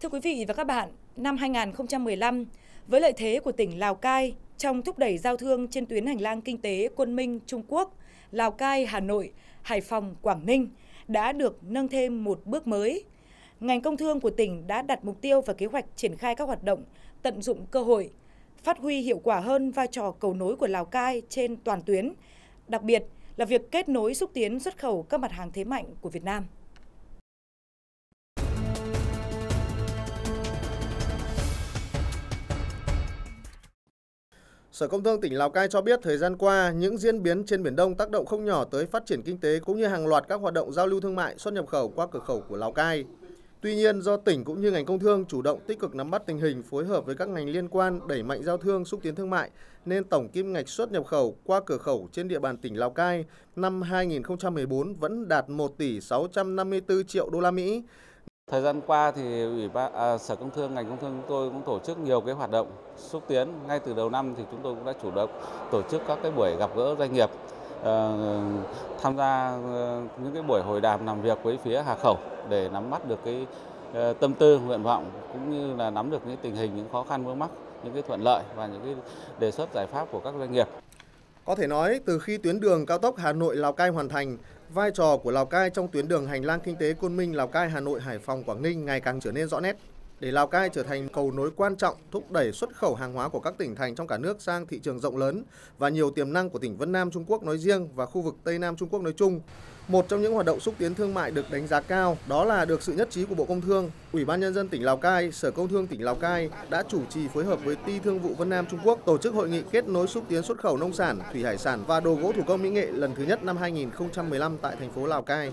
Thưa quý vị và các bạn, năm 2015, với lợi thế của tỉnh Lào Cai trong thúc đẩy giao thương trên tuyến hành lang kinh tế Quân Minh Trung Quốc, Lào Cai, Hà Nội, Hải Phòng, Quảng Ninh đã được nâng thêm một bước mới. Ngành công thương của tỉnh đã đặt mục tiêu và kế hoạch triển khai các hoạt động tận dụng cơ hội, phát huy hiệu quả hơn vai trò cầu nối của Lào Cai trên toàn tuyến, đặc biệt là việc kết nối xúc tiến xuất khẩu các mặt hàng thế mạnh của Việt Nam. Sở Công Thương tỉnh Lào Cai cho biết thời gian qua, những diễn biến trên Biển Đông tác động không nhỏ tới phát triển kinh tế cũng như hàng loạt các hoạt động giao lưu thương mại xuất nhập khẩu qua cửa khẩu của Lào Cai. Tuy nhiên, do tỉnh cũng như ngành công thương chủ động tích cực nắm bắt tình hình, phối hợp với các ngành liên quan đẩy mạnh giao thương, xúc tiến thương mại, nên tổng kim ngạch xuất nhập khẩu qua cửa khẩu trên địa bàn tỉnh Lào Cai năm 2014 vẫn đạt 1 tỷ 654 triệu đô la Mỹ, Thời gian qua thì ủy ban à, Sở Công Thương, ngành công thương chúng tôi cũng tổ chức nhiều cái hoạt động xúc tiến. Ngay từ đầu năm thì chúng tôi cũng đã chủ động tổ chức các cái buổi gặp gỡ doanh nghiệp, à, tham gia ờ, những cái buổi hội đàm làm việc với phía Hà Khẩu để nắm bắt được cái ờ, tâm tư, nguyện vọng cũng như là nắm được những tình hình, những khó khăn vướng mắc, những cái thuận lợi và những cái đề xuất giải pháp của các doanh nghiệp. Có thể nói, từ khi tuyến đường cao tốc Hà Nội Lào Cai hoàn thành, vai trò của Lào Cai trong tuyến đường hành lang kinh tế Côn Minh, Lào Cai, Hà Nội, Hải Phòng, Quảng Ninh ngày càng trở nên rõ nét. Để Lào Cai trở thành cầu nối quan trọng thúc đẩy xuất khẩu hàng hóa của các tỉnh thành trong cả nước sang thị trường rộng lớn và nhiều tiềm năng của tỉnh Vân Nam Trung Quốc nói riêng và khu vực Tây Nam Trung Quốc nói chung, một trong những hoạt động xúc tiến thương mại được đánh giá cao đó là được sự nhất trí của Bộ Công Thương, Ủy ban Nhân dân tỉnh Lào Cai, Sở Công Thương tỉnh Lào Cai đã chủ trì phối hợp với Ti Thương vụ Vân Nam Trung Quốc tổ chức hội nghị kết nối xúc tiến xuất khẩu nông sản, thủy hải sản và đồ gỗ thủ công mỹ nghệ lần thứ nhất năm 2015 tại thành phố Lào Cai.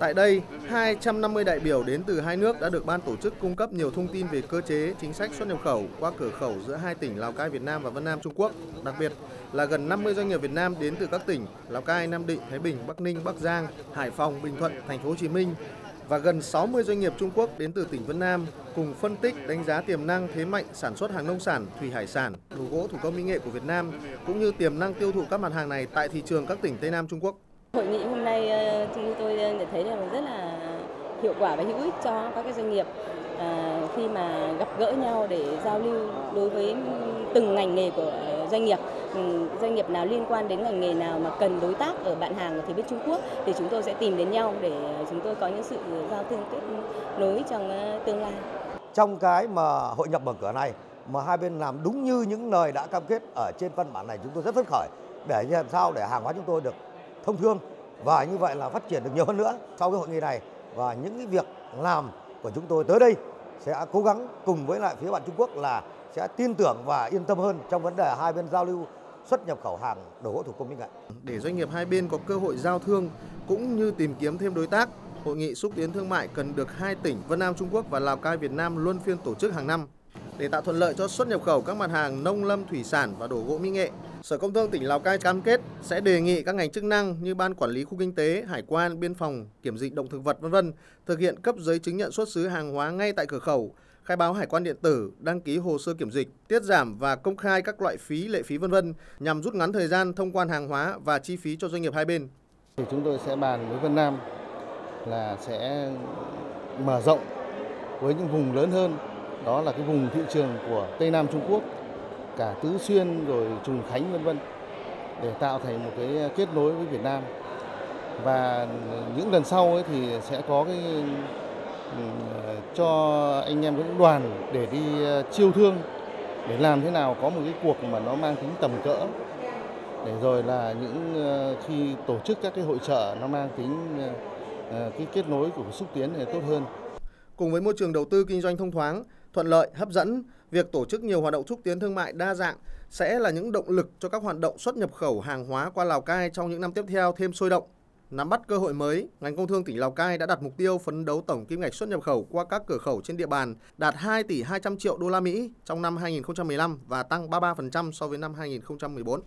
Tại đây, 250 đại biểu đến từ hai nước đã được ban tổ chức cung cấp nhiều thông tin về cơ chế, chính sách xuất nhập khẩu qua cửa khẩu giữa hai tỉnh Lào Cai Việt Nam và Vân Nam Trung Quốc. Đặc biệt là gần 50 doanh nghiệp Việt Nam đến từ các tỉnh Lào Cai, Nam Định, Thái Bình, Bắc Ninh, Bắc Giang, Hải Phòng, Bình Thuận, Thành phố Hồ Chí Minh và gần 60 doanh nghiệp Trung Quốc đến từ tỉnh Vân Nam cùng phân tích đánh giá tiềm năng thế mạnh sản xuất hàng nông sản, thủy hải sản, đồ gỗ thủ công mỹ nghệ của Việt Nam cũng như tiềm năng tiêu thụ các mặt hàng này tại thị trường các tỉnh Tây Nam Trung Quốc. Hội nghị hôm nay ờ, chúng tôi ờ, nhận thấy là rất là hiệu quả và hữu ích cho các cái doanh nghiệp à, khi mà gặp gỡ nhau để giao lưu đối với từng ngành nghề của doanh nghiệp ừ, doanh nghiệp nào liên quan đến ngành nghề nào mà cần đối tác ở bạn hàng ở phía bên Trung Quốc thì chúng tôi sẽ tìm đến nhau để chúng tôi có những sự giao thương kết nối trong ờ, tương lai. Trong cái mà hội nhập mở cửa này, mà hai bên làm đúng như những lời đã cam kết ở trên văn bản này, chúng tôi rất phấn khởi để làm sao để hàng hóa chúng tôi được thông thương và như vậy là phát triển được nhiều hơn nữa sau cái hội nghị này và những cái việc làm của chúng tôi tới đây sẽ cố gắng cùng với lại phía bạn Trung Quốc là sẽ tin tưởng và yên tâm hơn trong vấn đề hai bên giao lưu xuất nhập khẩu hàng đồ gỗ thủ công mỹ nghệ. Để doanh nghiệp hai bên có cơ hội giao thương cũng như tìm kiếm thêm đối tác, hội nghị xúc tiến thương mại cần được hai tỉnh Vân Nam Trung Quốc và Lào Cai Việt Nam luân phiên tổ chức hàng năm. Để tạo thuận lợi cho xuất nhập khẩu các mặt hàng nông lâm thủy sản và đồ gỗ mỹ nghệ, Sở Công Thương tỉnh Lào Cai cam kết sẽ đề nghị các ngành chức năng như ban quản lý khu kinh tế, hải quan, biên phòng, kiểm dịch động thực vật v.v. thực hiện cấp giấy chứng nhận xuất xứ hàng hóa ngay tại cửa khẩu, khai báo hải quan điện tử, đăng ký hồ sơ kiểm dịch, tiết giảm và công khai các loại phí, lệ phí v.v. nhằm rút ngắn thời gian thông quan hàng hóa và chi phí cho doanh nghiệp hai bên. Thì chúng tôi sẽ bàn với Vân Nam là sẽ mở rộng với những vùng lớn hơn đó là cái vùng thị trường của Tây Nam Trung Quốc cả Tứ Xuyên rồi Trùng Khánh vân vân để tạo thành một cái kết nối với Việt Nam và những lần sau ấy thì sẽ có cái ừ, cho anh em những đoàn để đi ờ, chiêu thương để làm thế nào có một cái cuộc mà nó mang tính tầm cỡ để rồi là những ờ, khi tổ chức các cái hội trợ nó mang tính ờ, cái kết nối của xúc tiến này tốt hơn. Cùng với môi trường đầu tư kinh doanh thông thoáng, thuận lợi, hấp dẫn, việc tổ chức nhiều hoạt động xúc tiến thương mại đa dạng sẽ là những động lực cho các hoạt động xuất nhập khẩu hàng hóa qua Lào Cai trong những năm tiếp theo thêm sôi động. Nắm bắt cơ hội mới, ngành công thương tỉnh Lào Cai đã đặt mục tiêu phấn đấu tổng kim ngạch xuất nhập khẩu qua các cửa khẩu trên địa bàn đạt 2 tỷ 200 triệu đô la Mỹ trong năm 2015 và tăng 33% so với năm 2014.